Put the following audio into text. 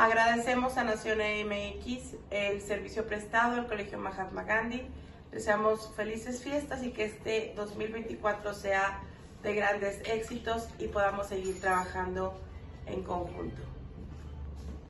Agradecemos a Nación MX el servicio prestado al Colegio Mahatma Gandhi. Deseamos felices fiestas y que este 2024 sea de grandes éxitos y podamos seguir trabajando en conjunto.